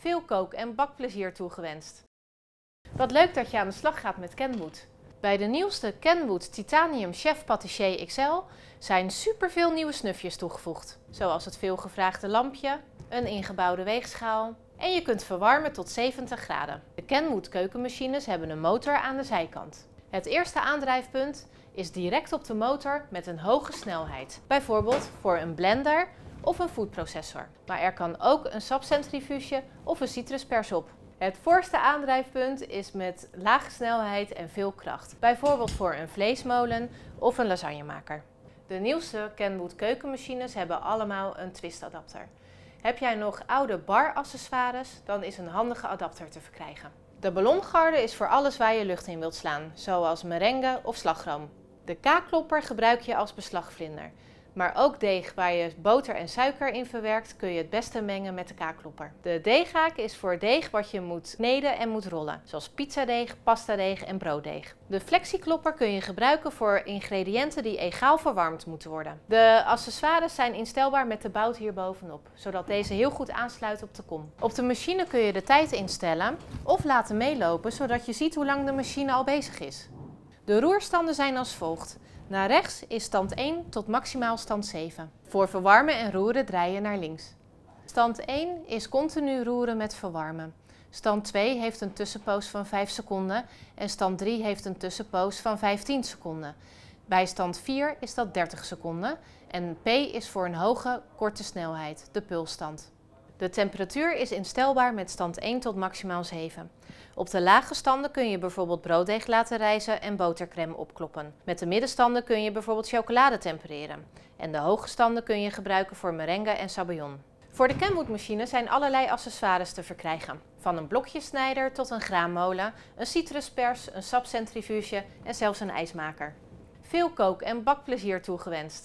Veel kook- en bakplezier toegewenst. Wat leuk dat je aan de slag gaat met Kenwood. Bij de nieuwste Kenwood Titanium Chef Patissier XL zijn superveel nieuwe snufjes toegevoegd. Zoals het veelgevraagde lampje, een ingebouwde weegschaal en je kunt verwarmen tot 70 graden. De Kenwood keukenmachines hebben een motor aan de zijkant. Het eerste aandrijfpunt is direct op de motor met een hoge snelheid. Bijvoorbeeld voor een blender of een foodprocessor. Maar er kan ook een sapcentrifuge of een citruspers op. Het voorste aandrijfpunt is met lage snelheid en veel kracht. Bijvoorbeeld voor een vleesmolen of een lasagnemaker. De nieuwste Kenwood keukenmachines hebben allemaal een twistadapter. Heb jij nog oude bar-accessoires, dan is een handige adapter te verkrijgen. De ballongarde is voor alles waar je lucht in wilt slaan, zoals merengue of slagroom. De kaakklopper gebruik je als beslagvlinder. Maar ook deeg waar je boter en suiker in verwerkt kun je het beste mengen met de kaakklopper. De deeghaak is voor deeg wat je moet kneden en moet rollen, zoals pizzadeeg, pastadeeg en brooddeeg. De flexieklopper kun je gebruiken voor ingrediënten die egaal verwarmd moeten worden. De accessoires zijn instelbaar met de bout hierbovenop, zodat deze heel goed aansluit op de kom. Op de machine kun je de tijd instellen of laten meelopen, zodat je ziet hoe lang de machine al bezig is. De roerstanden zijn als volgt. Naar rechts is stand 1 tot maximaal stand 7. Voor verwarmen en roeren draai je naar links. Stand 1 is continu roeren met verwarmen. Stand 2 heeft een tussenpoos van 5 seconden en stand 3 heeft een tussenpoos van 15 seconden. Bij stand 4 is dat 30 seconden en P is voor een hoge, korte snelheid, de pulsstand. De temperatuur is instelbaar met stand 1 tot maximaal 7. Op de lage standen kun je bijvoorbeeld brooddeeg laten rijzen en botercrème opkloppen. Met de middenstanden kun je bijvoorbeeld chocolade tempereren. En de hoge standen kun je gebruiken voor merengue en sabayon. Voor de Kenwood machine zijn allerlei accessoires te verkrijgen. Van een blokjesnijder tot een graanmolen, een citruspers, een sapcentrifuge en zelfs een ijsmaker. Veel kook- en bakplezier toegewenst.